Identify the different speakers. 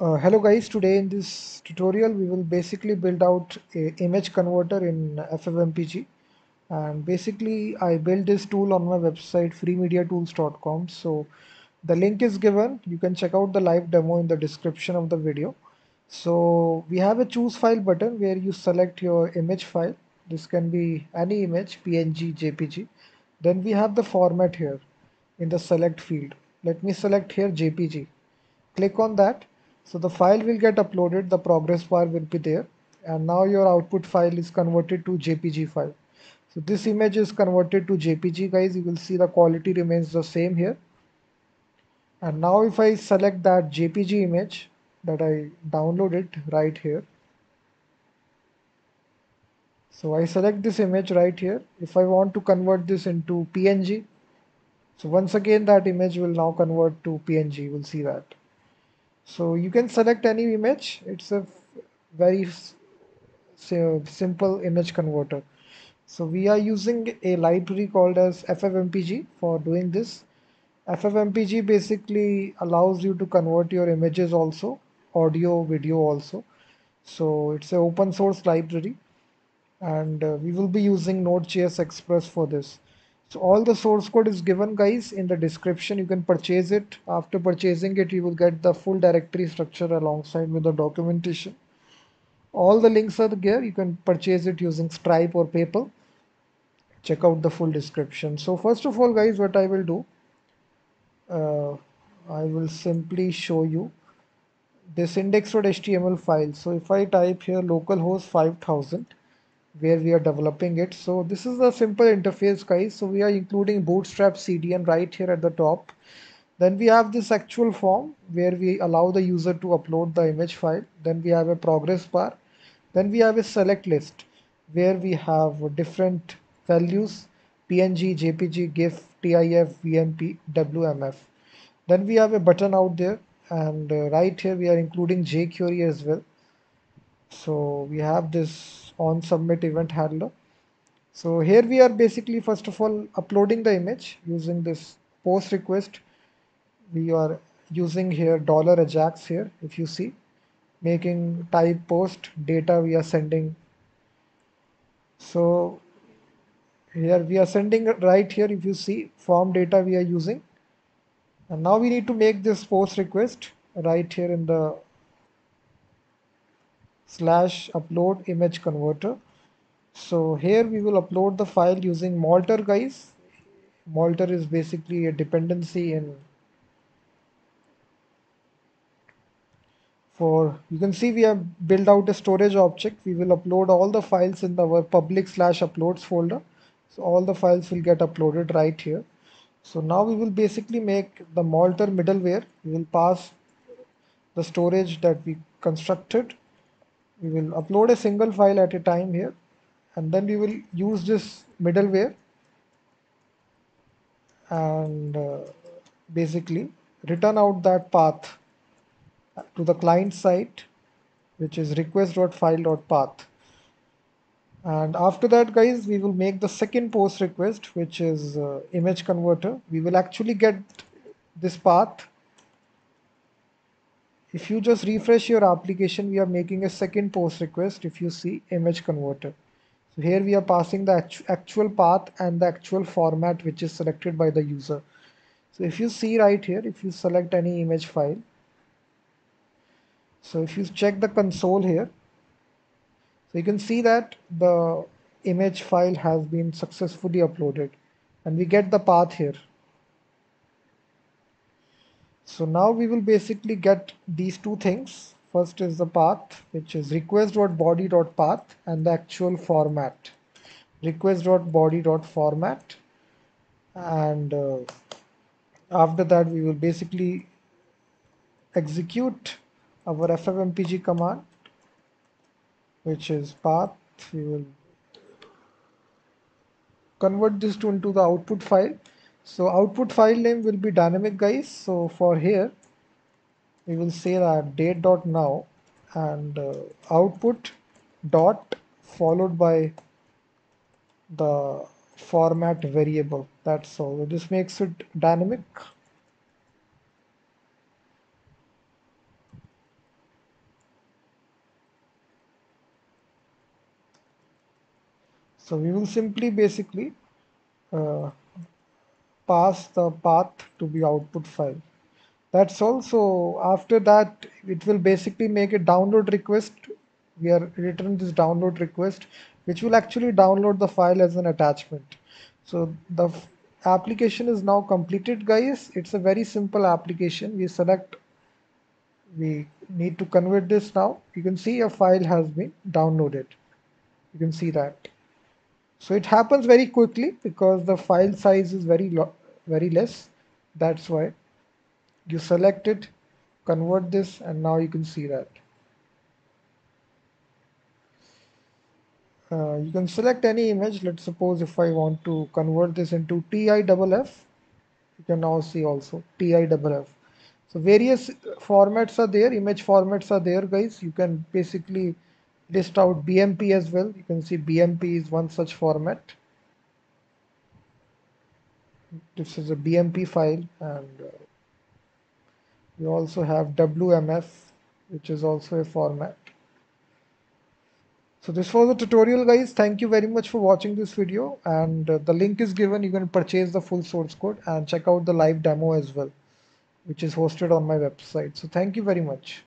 Speaker 1: Uh, hello guys, today in this tutorial we will basically build out a image converter in FFmpeg and basically I built this tool on my website freemediatools.com so the link is given. You can check out the live demo in the description of the video. So we have a choose file button where you select your image file. This can be any image PNG JPG then we have the format here in the select field. Let me select here JPG click on that so the file will get uploaded, the progress bar will be there and now your output file is converted to JPG file. So this image is converted to JPG guys, you will see the quality remains the same here. And now if I select that JPG image that I downloaded right here. So I select this image right here. If I want to convert this into PNG, so once again that image will now convert to PNG, you will see that. So you can select any image. It's a very simple image converter. So we are using a library called as FFmpeg for doing this. FFmpeg basically allows you to convert your images also, audio, video also. So it's an open source library and uh, we will be using Node.js Express for this. So all the source code is given guys in the description. You can purchase it. After purchasing it, you will get the full directory structure alongside with the documentation. All the links are there. You can purchase it using Stripe or PayPal. Check out the full description. So first of all guys, what I will do, uh, I will simply show you this index.html file. So if I type here localhost 5000, where we are developing it. So this is a simple interface guys. So we are including bootstrap CDN right here at the top. Then we have this actual form where we allow the user to upload the image file. Then we have a progress bar. Then we have a select list where we have different values PNG, JPG, GIF, TIF, BMP, WMF. Then we have a button out there and uh, right here we are including jQuery as well. So we have this on submit event handler. So here we are basically first of all uploading the image using this post request. We are using here dollar ajax here if you see making type post data we are sending. So here we are sending right here if you see form data we are using and now we need to make this post request right here in the slash upload image converter. So here we will upload the file using Multer guys. Multer is basically a dependency in for you can see we have built out a storage object. We will upload all the files in our public slash uploads folder. So all the files will get uploaded right here. So now we will basically make the Multer middleware. We will pass the storage that we constructed we will upload a single file at a time here and then we will use this middleware. And uh, basically return out that path to the client side which is request.file.path and after that guys we will make the second post request which is uh, image converter. We will actually get this path if you just refresh your application we are making a second post request if you see image converter so here we are passing the actual path and the actual format which is selected by the user. So if you see right here if you select any image file so if you check the console here so you can see that the image file has been successfully uploaded and we get the path here so now we will basically get these two things. First is the path, which is request.body.path and the actual format. Request.body.format. And uh, after that, we will basically execute our ffmpeg command, which is path. We will convert this to into the output file so output file name will be dynamic guys. So for here, we will say that date dot now and uh, output dot followed by the format variable. That's all. This makes it dynamic. So we will simply basically uh, pass the path to the output file. That's also after that it will basically make a download request. We are return this download request which will actually download the file as an attachment. So the application is now completed guys. It's a very simple application. We select we need to convert this now. You can see a file has been downloaded. You can see that. So it happens very quickly because the file size is very very less. That's why you select it, convert this, and now you can see that. Uh, you can select any image. Let's suppose if I want to convert this into TIFF, you can now see also TIFF. So various formats are there, image formats are there guys. You can basically list out BMP as well. You can see BMP is one such format. This is a BMP file and uh, we also have WMF which is also a format. So this was the tutorial guys. Thank you very much for watching this video and uh, the link is given. You can purchase the full source code and check out the live demo as well which is hosted on my website. So thank you very much.